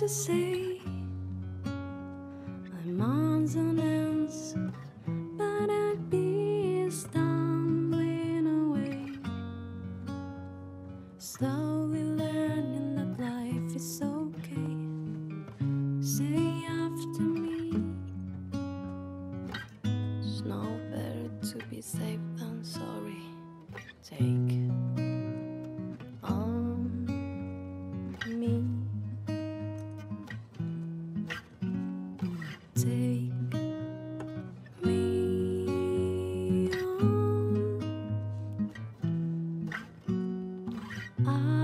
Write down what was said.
to say. My mind's on ends, but I'd be stumbling away. Slowly learning that life is okay. Say after me. It's no better to be safe than sorry. take me on. I